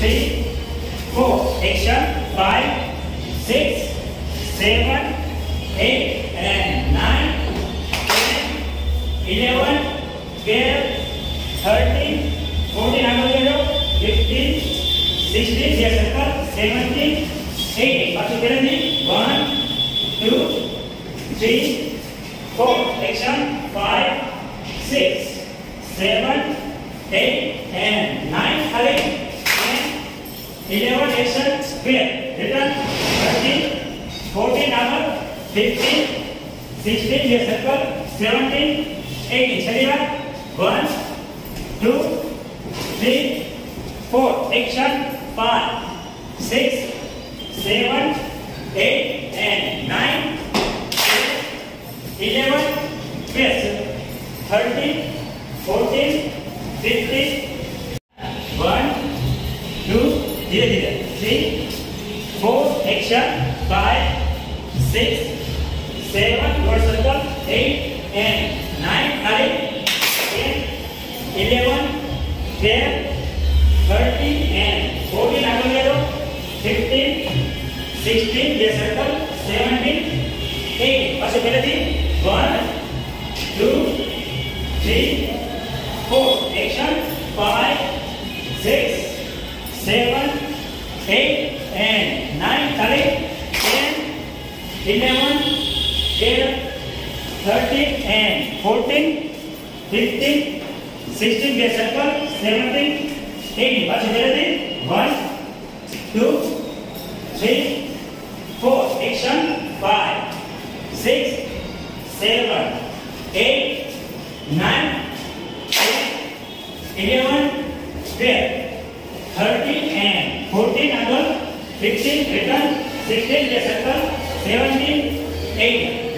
Three four action five six seven eight and nine ten eleven twelve thirteen fourteen आगे ले लो fifteen sixteen या सत्तर seventeen eighteen बाकी कह रहे one two three four action five six seven eight and nine again 11 section where written 13, 14 number, 15, 16 here circle, 17, 18. शरीर 1, 2, 3, 4, section 5, 6, 7, 8 and 9, 11, yes, 13, 14, 15, धीरे धीरे. Four. Action. Five, six, seven. Word circle. Eight and nine. Hurry. Ten, eleven, twelve, thirteen, and fourteen. आगे ले लो. Fifteen, sixteen. ये circle. Seventeen, eighteen. पाछे पहले थी. One, two, three, four. Action. Five, six, seven, eight, and nine. Hurry. Ten, eleven, twelve, thirteen, and fourteen, fifteen, sixteen. Get circle. Seventeen, eighteen. पाछे पहले थी. One, two, three, four. Action. Five, six, seven, eight, nine, ten, eleven, twelve, fourteen. Angle. Fifteen. Return. Sixteen. Get circle. Seventeen, eighteen.